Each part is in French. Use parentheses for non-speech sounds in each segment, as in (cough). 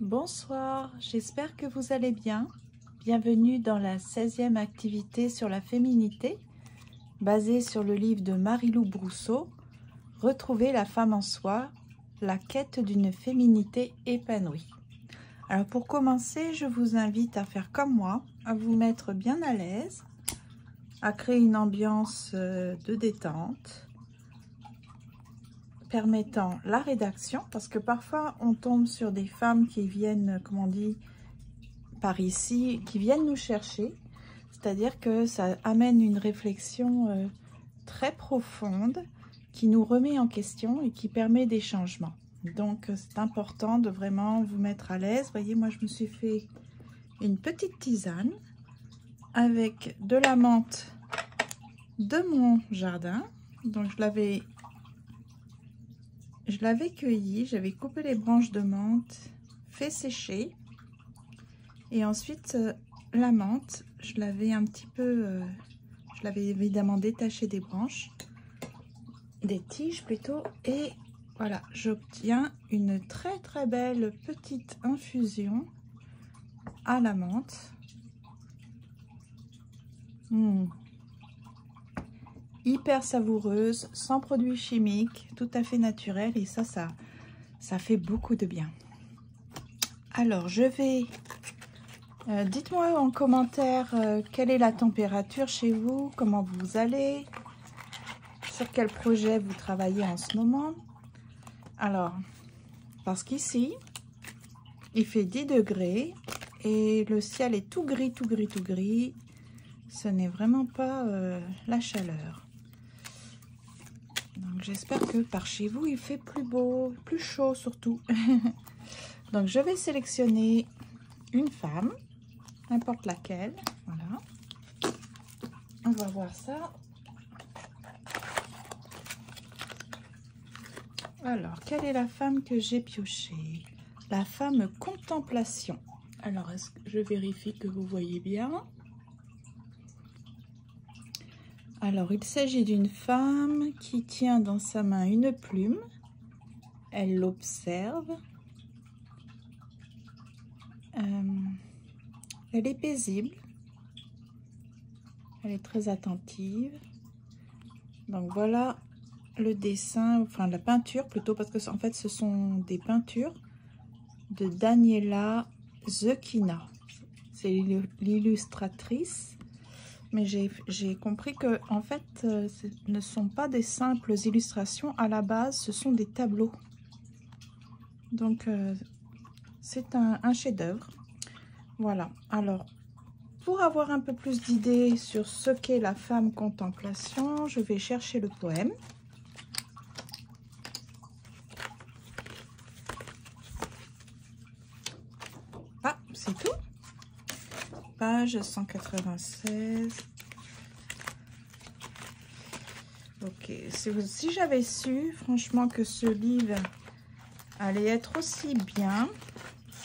Bonsoir, j'espère que vous allez bien. Bienvenue dans la 16e activité sur la féminité, basée sur le livre de Marie-Lou Brousseau, Retrouver la femme en soi, la quête d'une féminité épanouie. Alors pour commencer, je vous invite à faire comme moi, à vous mettre bien à l'aise, à créer une ambiance euh, de détente, permettant la rédaction, parce que parfois on tombe sur des femmes qui viennent, comme on dit, par ici, qui viennent nous chercher, c'est-à-dire que ça amène une réflexion euh, très profonde, qui nous remet en question et qui permet des changements. Donc c'est important de vraiment vous mettre à l'aise. voyez, moi je me suis fait une petite tisane avec de la menthe de mon jardin. Donc je l'avais je l'avais cueilli, j'avais coupé les branches de menthe, fait sécher. Et ensuite, euh, la menthe, je l'avais un petit peu... Euh, je l'avais évidemment détaché des branches, des tiges plutôt. Et voilà, j'obtiens une très très belle petite infusion à la menthe. Mmh hyper savoureuse, sans produits chimiques, tout à fait naturel et ça, ça, ça fait beaucoup de bien. Alors, je vais... Euh, dites-moi en commentaire euh, quelle est la température chez vous, comment vous allez, sur quel projet vous travaillez en ce moment. Alors, parce qu'ici, il fait 10 degrés et le ciel est tout gris, tout gris, tout gris. Ce n'est vraiment pas euh, la chaleur. Donc j'espère que par chez vous, il fait plus beau, plus chaud surtout. (laughs) Donc je vais sélectionner une femme, n'importe laquelle. Voilà. On va voir ça. Alors, quelle est la femme que j'ai piochée? La femme contemplation. Alors, est-ce que je vérifie que vous voyez bien? Alors, il s'agit d'une femme qui tient dans sa main une plume. Elle l'observe. Euh, elle est paisible. Elle est très attentive. Donc voilà le dessin, enfin la peinture plutôt, parce que en fait ce sont des peintures de Daniela Zekina. C'est l'illustratrice mais j'ai compris que en fait, euh, ce ne sont pas des simples illustrations. À la base, ce sont des tableaux. Donc, euh, c'est un, un chef-d'œuvre. Voilà. Alors, pour avoir un peu plus d'idées sur ce qu'est la femme contemplation, je vais chercher le poème. Ah, c'est tout page 196. Ok, si, j'avais su, franchement, que ce livre allait être aussi bien,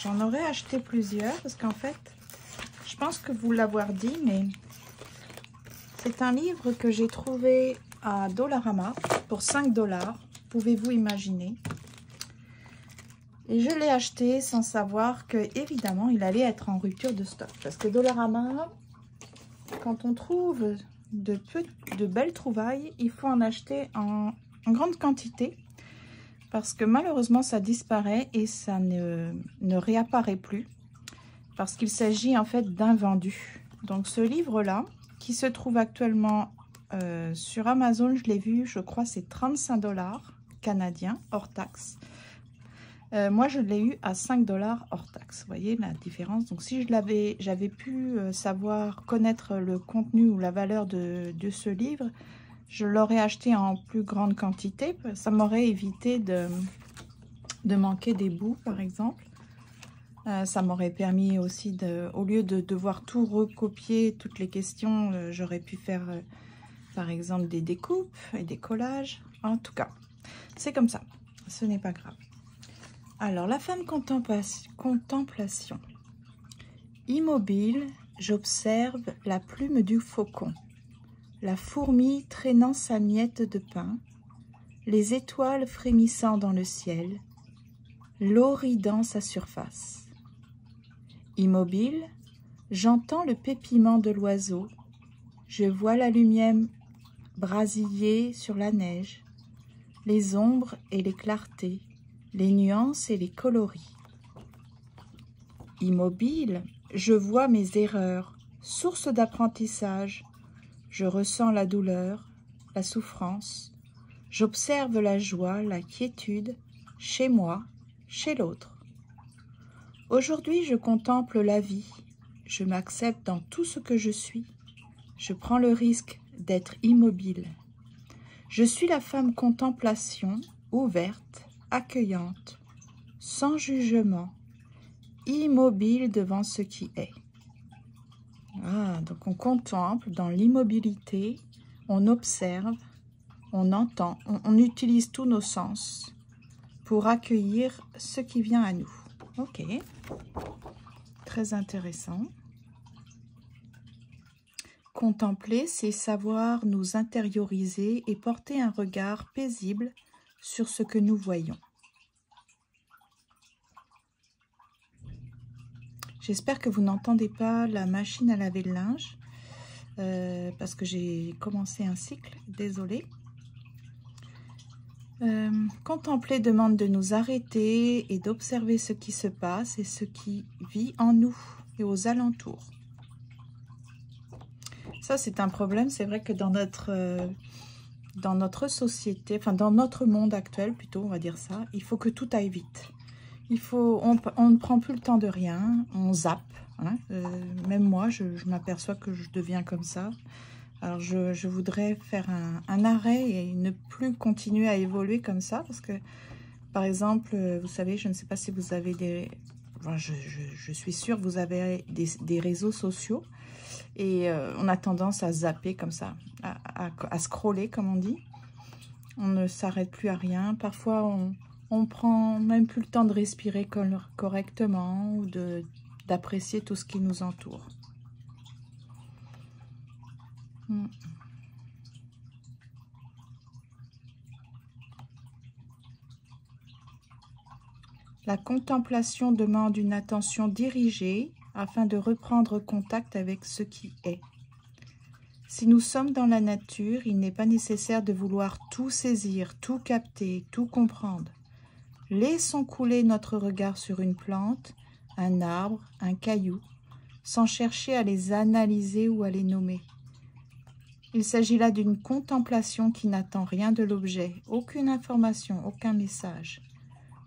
j'en aurais acheté plusieurs, parce qu'en fait, je pense que vous l'avoir dit, mais c'est un livre que j'ai trouvé à Dollarama pour 5 dollars, pouvez-vous imaginer? Et je l'ai acheté sans savoir que, évidemment, il allait être en rupture de stock. Parce que Dollarama, quand on trouve de, belles trouvailles, il faut en acheter en, grande quantité. Parce que malheureusement, ça disparaît et ça ne, ne réapparaît plus. Parce qu'il s'agit en fait d'un vendu. Donc ce livre-là, qui se trouve actuellement euh, sur Amazon, je l'ai vu, je crois c'est 35 dollars canadiens hors taxe. Euh, moi, je l'ai eu à 5 dollars hors taxe. Vous voyez la différence? Donc, si je l'avais, j'avais pu euh, savoir, connaître le contenu ou la valeur de, ce livre, je l'aurais acheté en plus grande quantité. Ça m'aurait évité de, de manquer des bouts, par exemple. Euh, ça m'aurait permis aussi, de, au lieu de devoir tout recopier, toutes les questions, j'aurais pu faire, par exemple, des découpes et des collages. En tout cas, c'est comme ça. Ce n'est pas grave. Alors, la femme contemplation. Immobile, j'observe la plume du faucon, la fourmi traînant sa miette de pain, les étoiles frémissant dans le ciel, l'eau ridant sa surface. Immobile, j'entends le pépiment de l'oiseau, je vois la lumière brasiller sur la neige, les ombres et les clartés, les nuances et les coloris. Immobile, je vois mes erreurs, source d'apprentissage, je ressens la douleur, la souffrance, j'observe la joie, la quiétude, chez moi, chez l'autre. Aujourd'hui, je contemple la vie, je m'accepte dans tout ce que je suis, je prends le risque d'être immobile. Je suis la femme contemplation, ouverte, accueillante, sans jugement, immobile devant ce qui est. Ah, donc on contemple dans l'immobilité, on observe, on entend, on, on, utilise tous nos sens pour accueillir ce qui vient à nous. Ok, très intéressant. Contempler, c'est savoir nous intérioriser et porter un regard paisible sur ce que nous voyons. J'espère que vous n'entendez pas la machine à laver le linge euh, parce que j'ai commencé un cycle, désolé. Euh, contempler demande de nous arrêter et d'observer ce qui se passe et ce qui vit en nous et aux alentours. Ça, c'est un problème. C'est vrai que dans notre, euh, dans notre société, enfin dans notre monde actuel plutôt, on va dire ça, il faut que tout aille vite. Il faut, on, ne prend plus le temps de rien, on zappe. Hein. Euh, même moi, je, m'aperçois que je deviens comme ça. Alors, je, voudrais faire un, arrêt et ne plus continuer à évoluer comme ça parce que, par exemple, vous savez, je ne sais pas si vous avez des... Je, suis sûre vous avez des réseaux sociaux et euh, on a tendance à zapper comme ça, à, scroller comme on dit. On ne s'arrête plus à rien. Parfois, on, on prend même plus le temps de respirer correctement ou d'apprécier tout ce qui nous entoure. Hmm. La contemplation demande une attention dirigée afin de reprendre contact avec ce qui est. Si nous sommes dans la nature, il n'est pas nécessaire de vouloir tout saisir, tout capter, tout comprendre. Laissons couler notre regard sur une plante, un arbre, un caillou, sans chercher à les analyser ou à les nommer. Il s'agit là d'une contemplation qui n'attend rien de l'objet, aucune information, aucun message.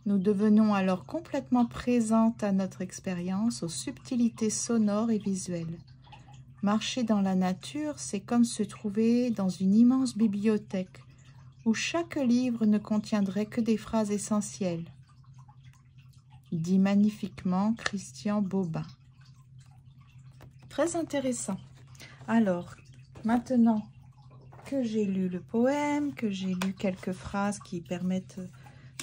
Nous devenons alors complètement présentes à notre expérience, aux subtilités sonores et visuelles. Marcher dans la nature, c'est comme se trouver dans une immense bibliothèque où chaque livre ne contiendrait que des phrases essentielles. Dit magnifiquement Christian Bobin. Très intéressant. Alors, maintenant que j'ai lu le poème, que j'ai lu quelques phrases qui permettent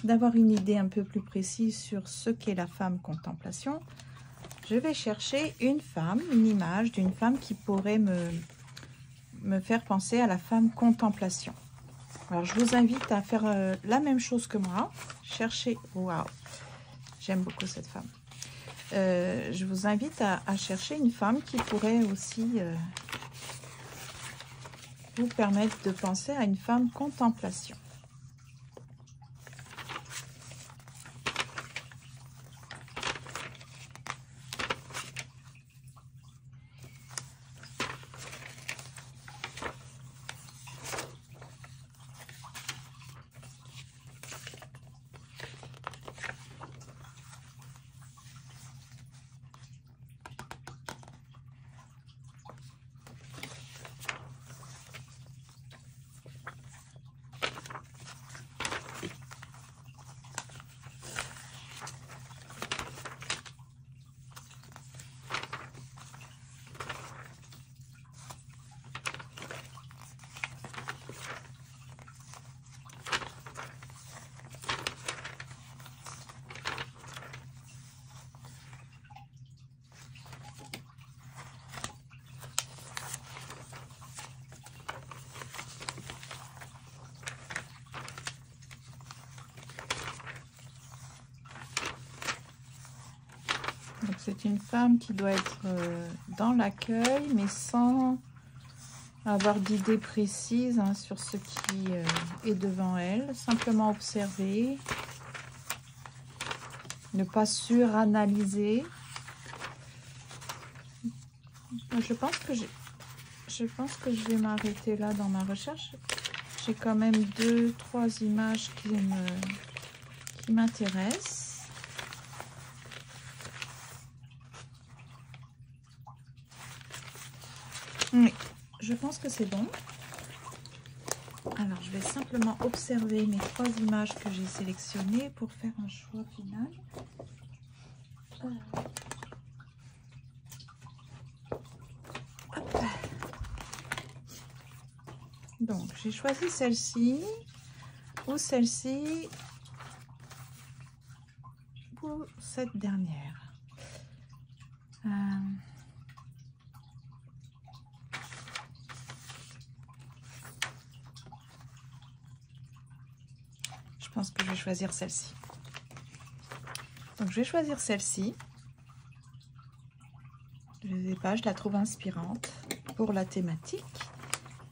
d'avoir une idée un peu plus précise sur ce qu'est la femme contemplation, je vais chercher une femme, une image d'une femme qui pourrait me, faire penser à la femme contemplation. Alors, je vous invite à faire euh, la même chose que moi. Chercher... Waouh J'aime beaucoup cette femme. Euh, je vous invite à, à, chercher une femme qui pourrait aussi euh, vous permettre de penser à une femme contemplation. C'est une femme qui doit être euh, dans l'accueil, mais sans avoir d'idées précises hein, sur ce qui euh, est devant elle. Simplement observer, ne pas suranalyser. Je pense que j'ai je pense que je vais m'arrêter là dans ma recherche. J'ai quand même deux, trois images qui m'intéressent. Oui, je pense que c'est bon. Alors, je vais simplement observer mes trois images que j'ai sélectionnées pour faire un choix final. Euh. Donc, j'ai choisi celle-ci ou celle-ci ou cette dernière. Euh, je vais choisir celle-ci. Donc, je vais choisir celle-ci. Je ne sais pas, je la trouve inspirante pour la thématique.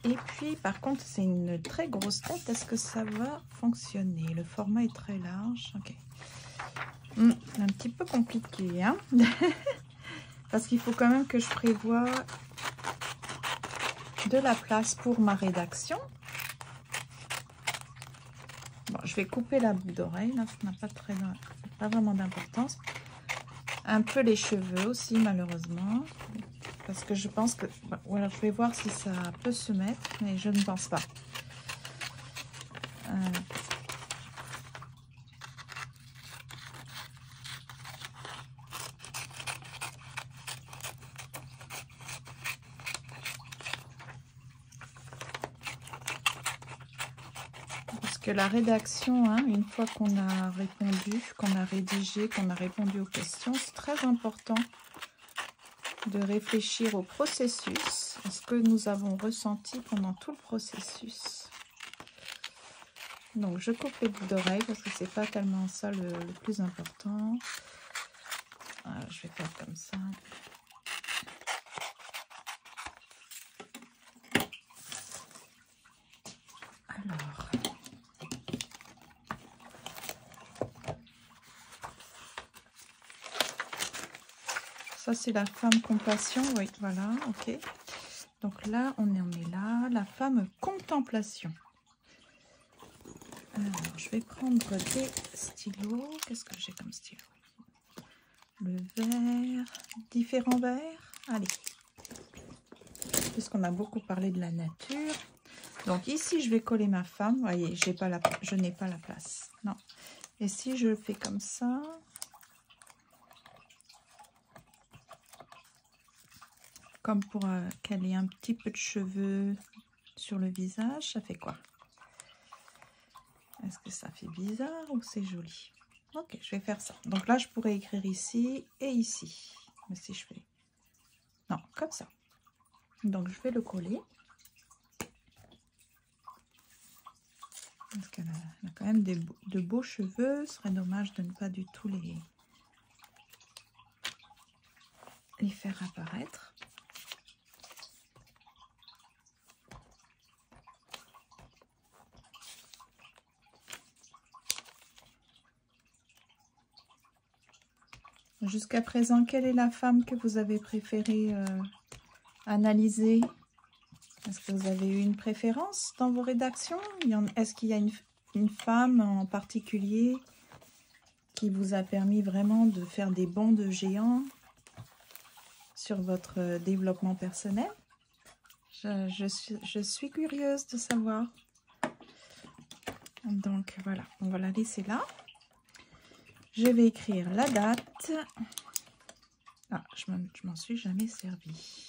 Et puis, par contre, c'est une très grosse tête. Est-ce que ça va fonctionner? Le format est très large. Ok. Hmm, un petit peu compliqué, hein (laughs) Parce qu'il faut quand même que je prévoie de la place pour ma rédaction. Je vais couper la boucle d'oreille. Là, ça n'a pas, très, pas vraiment d'importance. Un peu les cheveux aussi, malheureusement. Parce que je pense que... Voilà, je vais voir si ça peut se mettre, mais je ne pense pas. Euh, parce que la rédaction, hein, une fois qu'on a répondu, qu'on a rédigé, qu'on a répondu aux questions, c'est très important de réfléchir au processus, à ce que nous avons ressenti pendant tout le processus. Donc je coupe les boucles d'oreilles parce que c'est pas tellement ça le, plus important. je vais faire comme ça. C'est la femme compassion. Oui, voilà, ok. Donc là, on en est là. La femme contemplation. Alors, je vais prendre des stylos. Qu'est-ce que j'ai comme stylo? Le vert, différents verts. Allez. Puisqu'on a beaucoup parlé de la nature. Donc ici, je vais coller ma femme. Vous voyez, pas la, je n'ai pas la place. Non. Et si je fais comme ça, comme pour euh, qu'elle ait un petit peu de cheveux sur le visage, ça fait quoi? Est-ce que ça fait bizarre ou c'est joli? Ok, je vais faire ça. Donc là, je pourrais écrire ici et ici. Mais si je fais... Non, comme ça. Donc, je vais le coller. Parce qu'elle a, quand même de beaux cheveux. Ce serait dommage de ne pas du tout les, les faire apparaître. Jusqu'à présent, quelle est la femme que vous avez préféré euh, analyser? Est-ce que vous avez eu une préférence dans vos rédactions? Est-ce qu'il y a une, femme en particulier qui vous a permis vraiment de faire des bonds de géant sur votre euh, développement personnel? Je, suis, je suis curieuse de savoir. Donc voilà, on va la laisser là. Je vais écrire la date. Ah, je m'en suis jamais servi.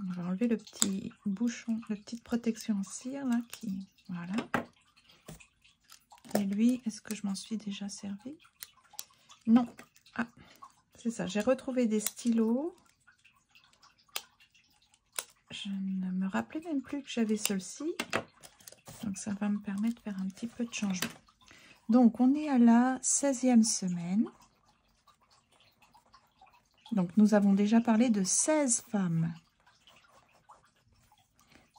On va enlever le petit bouchon, la petite protection en cire là qui. Voilà. Et lui, est-ce que je m'en suis déjà servi? Non. Ah, c'est ça. J'ai retrouvé des stylos. Je ne me rappelais même plus que j'avais ceux-ci. Donc ça va me permettre de faire un petit peu de changement. Donc, on est à la 16e semaine. Donc, nous avons déjà parlé de 16 femmes.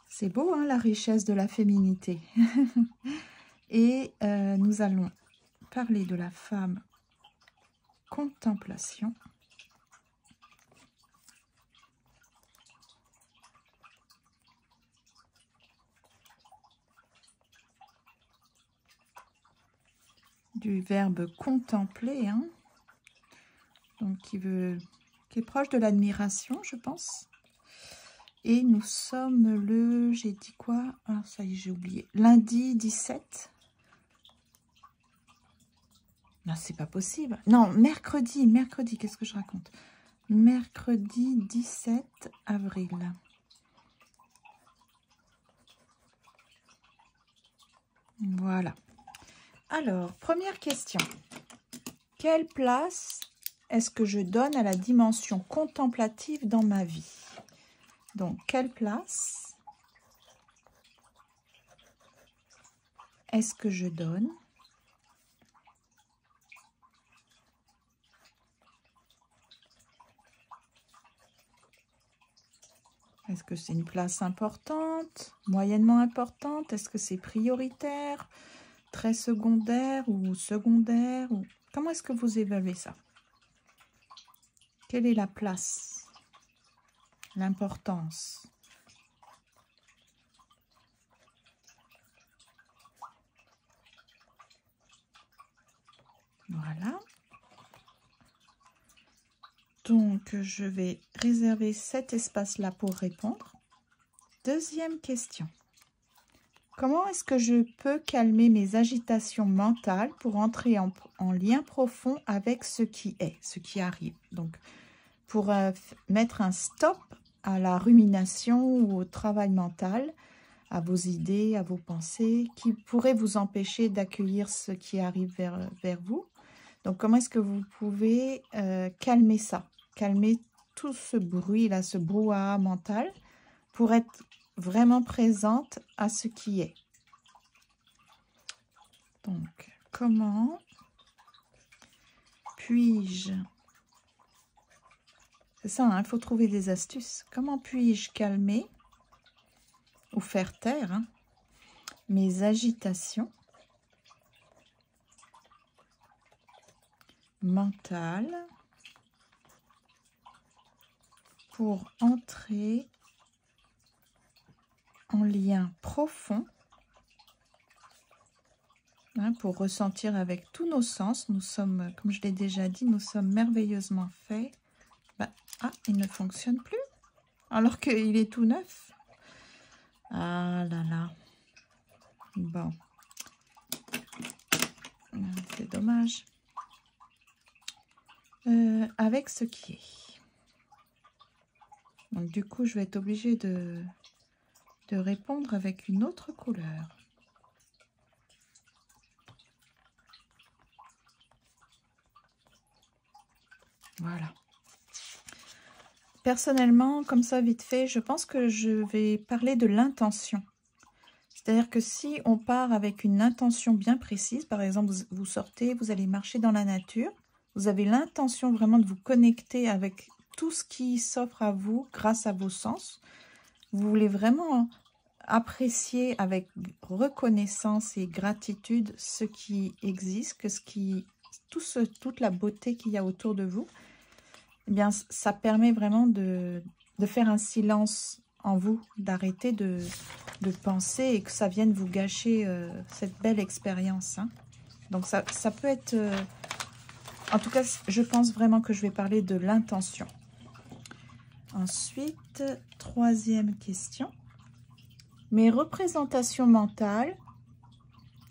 C'est beau, hein, la richesse de la féminité. (laughs) Et euh, nous allons parler de la femme contemplation. Du verbe contempler, hein. donc qui, veut, qui est proche de l'admiration, je pense. Et nous sommes le, j'ai dit quoi? Ah, ça y est, j'ai oublié. Lundi 17. Non, c'est pas possible. Non, mercredi, mercredi, qu'est-ce que je raconte? Mercredi 17 avril. Voilà. Alors, première question. Quelle place est-ce que je donne à la dimension contemplative dans ma vie? Donc, quelle place est-ce que je donne? Est-ce que c'est une place importante, moyennement importante? Est-ce que c'est prioritaire? Très secondaire ou secondaire ou... Comment est-ce que vous évaluez ça? Quelle est la place? L'importance? Voilà. Donc, je vais réserver cet espace-là pour répondre. Deuxième question. Comment est-ce que je peux calmer mes agitations mentales pour entrer en, lien profond avec ce qui est, ce qui arrive? Donc, pour euh, mettre un stop à la rumination ou au travail mental, à vos idées, à vos pensées, qui pourraient vous empêcher d'accueillir ce qui arrive vers, vous. Donc, comment est-ce que vous pouvez euh, calmer ça? Calmer tout ce bruit-là, ce brouhaha mental, pour être vraiment présente à ce qui est. Donc, comment puis-je... C'est ça, hein, il faut trouver des astuces. Comment puis-je calmer ou faire taire hein, mes agitations mentales pour entrer en lien profond, hein, pour ressentir avec tous nos sens. Nous sommes, comme je l'ai déjà dit, nous sommes merveilleusement faits. Bah, ah, il ne fonctionne plus, alors qu'il est tout neuf. Ah là là. Bon. C'est dommage. Euh, avec ce qui est. Donc du coup, je vais être obligée de de répondre avec une autre couleur. Voilà. Personnellement, comme ça, vite fait, je pense que je vais parler de l'intention. C'est-à-dire que si on part avec une intention bien précise, par exemple, vous sortez, vous allez marcher dans la nature, vous avez l'intention vraiment de vous connecter avec tout ce qui s'offre à vous grâce à vos sens, vous voulez vraiment apprécier avec reconnaissance et gratitude ce qui existe, que ce qui, toute la beauté qu'il y a autour de vous, eh bien, ça permet vraiment de, faire un silence en vous, d'arrêter de, penser et que ça vienne vous gâcher euh, cette belle expérience. Hein. Donc, ça, ça, peut être... Euh, en tout cas, je pense vraiment que je vais parler de l'intention. Ensuite, troisième question. Mes représentations mentales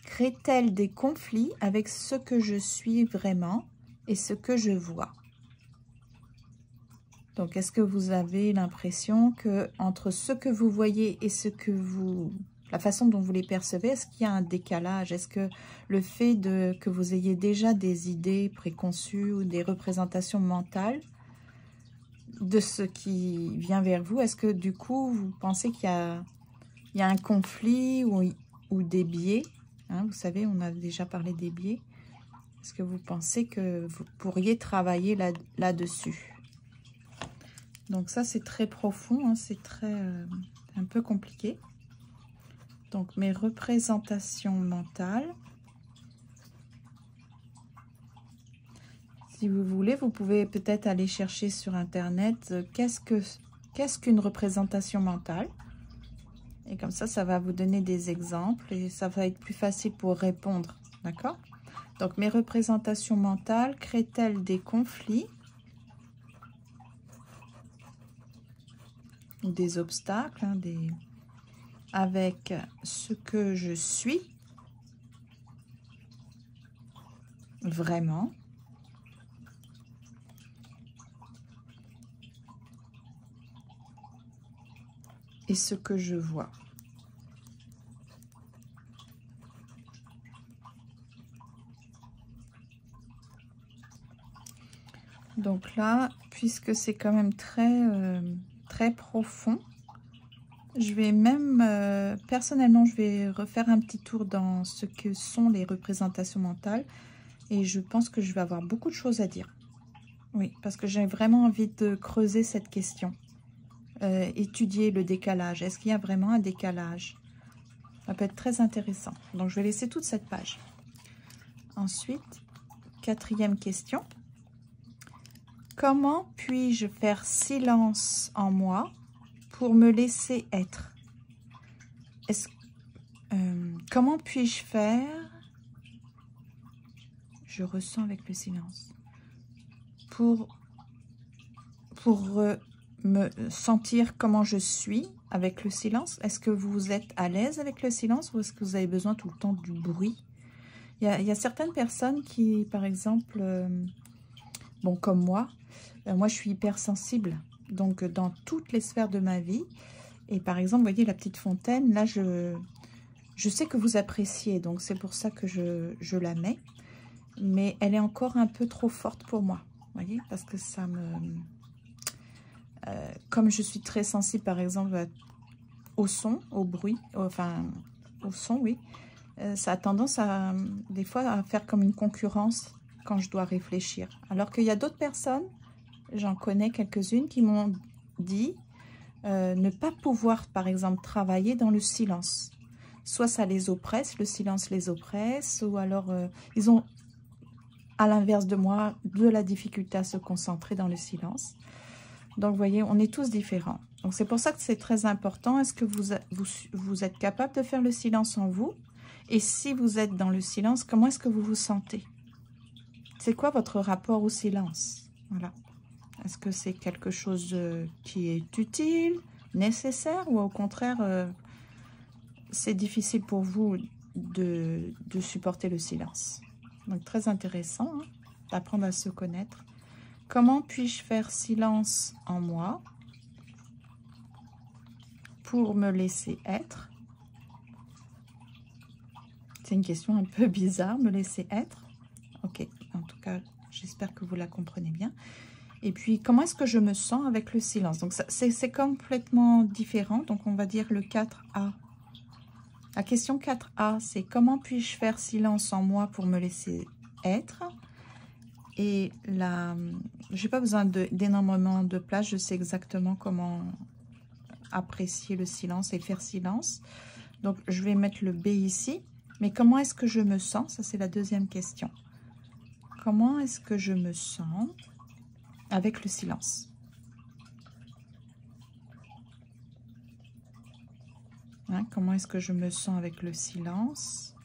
créent-elles des conflits avec ce que je suis vraiment et ce que je vois? Donc, est-ce que vous avez l'impression que entre ce que vous voyez et ce que vous... La façon dont vous les percevez, est-ce qu'il y a un décalage? Est-ce que le fait de, que vous ayez déjà des idées préconçues ou des représentations mentales de ce qui vient vers vous, est-ce que du coup, vous pensez qu'il y a, il y a un conflit ou, des biais hein, Vous savez, on a déjà parlé des biais. Est-ce que vous pensez que vous pourriez travailler là-dessus? Donc ça, c'est très profond, hein, c'est très euh, un peu compliqué. Donc mes représentations mentales. Si vous voulez, vous pouvez peut-être aller chercher sur Internet euh, qu'est-ce que qu'est-ce qu'une représentation mentale? Et comme ça, ça va vous donner des exemples et ça va être plus facile pour répondre. D'accord? Donc, mes représentations mentales créent-elles des conflits ou des obstacles hein, des... avec ce que je suis vraiment? Et ce que je vois. Donc là, puisque c'est quand même très, euh, très profond, je vais même, euh, personnellement, je vais refaire un petit tour dans ce que sont les représentations mentales. Et je pense que je vais avoir beaucoup de choses à dire. Oui, parce que j'ai vraiment envie de creuser cette question. Euh, étudier le décalage. Est-ce qu'il y a vraiment un décalage? Ça peut être très intéressant. Donc, je vais laisser toute cette page. Ensuite, quatrième question. Comment puis-je faire silence en moi pour me laisser être? Euh, Comment puis-je faire? Je ressens avec le silence. Pour, pour me sentir comment je suis avec le silence? Est-ce que vous êtes à l'aise avec le silence ou est-ce que vous avez besoin tout le temps du bruit? Il y, a, certaines personnes qui, par exemple, euh, bon, comme moi, euh, moi je suis hypersensible, donc dans toutes les sphères de ma vie. Et par exemple, vous voyez la petite fontaine, là je, je sais que vous appréciez, donc c'est pour ça que je, je la mets. Mais elle est encore un peu trop forte pour moi, vous voyez, parce que ça me euh, comme je suis très sensible, par exemple, au son, au bruit, enfin, au son, oui, euh, ça a tendance à, des fois, à faire comme une concurrence quand je dois réfléchir. Alors qu'il y a d'autres personnes, j'en connais quelques-unes, qui m'ont dit euh, ne pas pouvoir, par exemple, travailler dans le silence. Soit ça les oppresse, le silence les oppresse, ou alors ils ont, à l'inverse de moi, de la difficulté à se concentrer dans le silence. Donc, vous voyez, on est tous différents. Donc, c'est pour ça que c'est très important. Est-ce que vous, êtes capable de faire le silence en vous? Et si vous êtes dans le silence, comment est-ce que vous vous sentez? C'est quoi votre rapport au silence? Voilà. Est-ce que c'est quelque chose euh, qui est utile, nécessaire ou au contraire, euh, c'est difficile pour vous de, supporter le silence? Donc, très intéressant hein, d'apprendre à se connaître. Comment puis-je faire silence en moi pour me laisser être? C'est une question un peu bizarre, me laisser être. Ok, en tout cas, j'espère que vous la comprenez bien. Et puis, comment est-ce que je me sens avec le silence? Donc, c'est complètement différent. Donc, on va dire le 4A. La question 4A, c'est comment puis-je faire silence en moi pour me laisser être? Et là, je n'ai pas besoin d'énormément de, place. Je sais exactement comment apprécier le silence et faire silence. Donc, je vais mettre le B ici. Mais comment est-ce que je me sens? Ça, c'est la deuxième question. Comment est-ce que je me sens avec le silence? Hein, Comment est-ce que je me sens avec le silence?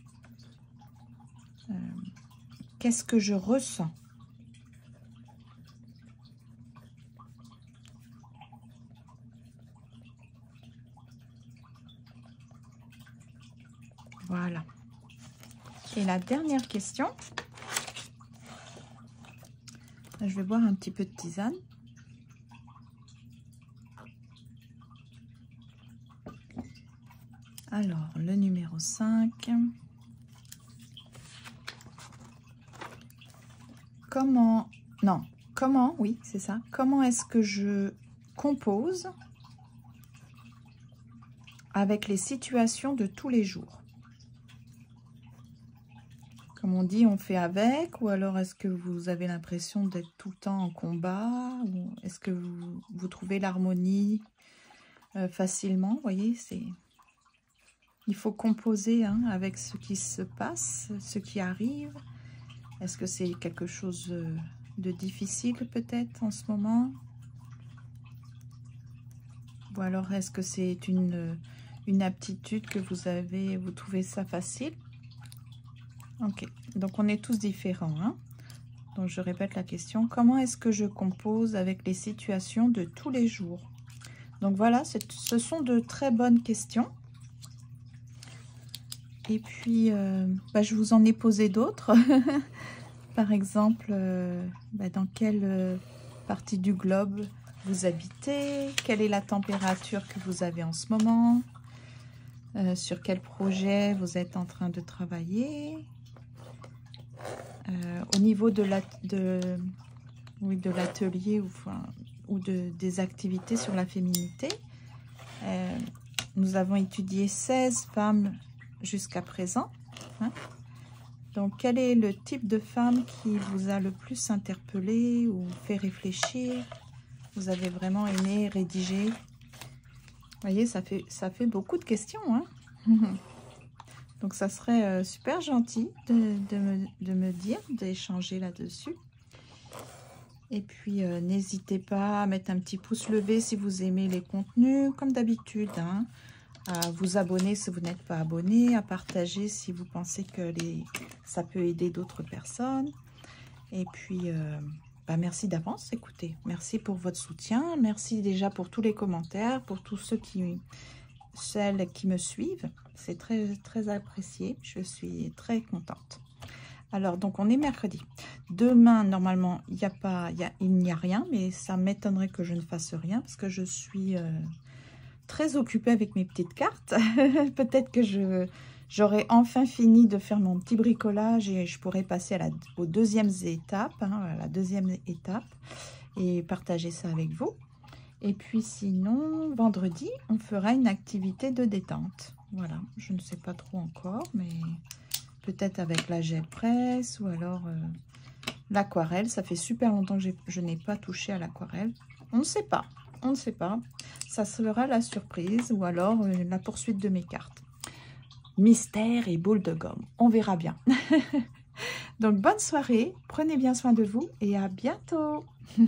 Euh, Qu'est-ce que je ressens? Voilà. Et la dernière question. Je vais boire un petit peu de tisane. Alors, le numéro 5. Comment... Non, comment, oui, c'est ça. Comment est-ce que je compose avec les situations de tous les jours? On dit, on fait avec Ou alors est-ce que vous avez l'impression d'être tout le temps en combat Ou est-ce que vous, trouvez l'harmonie euh, facilement? Voyez, c'est... Il faut composer hein, avec ce qui se passe, ce qui arrive. Est-ce que c'est quelque chose euh, de difficile peut-être en ce moment? Ou alors est-ce que c'est une, une aptitude que vous avez, vous trouvez ça facile? Ok, donc on est tous différents. Hein. donc je répète la question. Comment est-ce que je compose avec les situations de tous les jours? Donc voilà, ce sont de très bonnes questions. Et puis, euh, bah, je vous en ai posé d'autres. (laughs) Par exemple, euh, bah, dans quelle euh, partie du globe vous habitez? Quelle est la température que vous avez en ce moment? Sur quel projet vous êtes en train de travailler? Au niveau de l'atelier ou, ou de, des activités sur la féminité, nous avons étudié 16 femmes jusqu'à présent. Hein. Donc, quel est le type de femme qui vous a le plus interpellé ou fait réfléchir? Vous avez vraiment aimé rédiger? Vous voyez, ça fait, ça fait beaucoup de questions. Hein (laughs) Donc, ça serait euh, super gentil de, me, de me, dire, d'échanger là-dessus. Et puis, euh, n'hésitez pas à mettre un petit pouce levé si vous aimez les contenus, comme d'habitude. Hein à vous abonner si vous n'êtes pas abonné, à partager si vous pensez que les, ça peut aider d'autres personnes. Et puis, euh, bah merci d'avance, écoutez. Merci pour votre soutien. Merci déjà pour tous les commentaires, pour tous ceux qui, celles qui me suivent. C'est très, très apprécié. Je suis très contente. Alors, donc, on est mercredi. Demain, normalement, il n'y a pas, il n'y a rien, mais ça m'étonnerait que je ne fasse rien parce que je suis... Euh, très occupée avec mes petites cartes. (laughs) Peut-être que je j'aurai enfin fini de faire mon petit bricolage et je pourrai passer à aux deuxième étape, hein, la deuxième étape et partager ça avec vous. Et puis sinon, vendredi, on fera une activité de détente. Voilà, je ne sais pas trop encore, mais peut-être avec la gel presse ou alors euh, l'aquarelle. Ça fait super longtemps que je n'ai pas touché à l'aquarelle. On ne sait pas on ne sait pas. Ça sera la surprise ou alors euh, la poursuite de mes cartes. Mystère et boule de gomme. On verra bien. (laughs) Donc, bonne soirée. Prenez bien soin de vous et à bientôt. (laughs)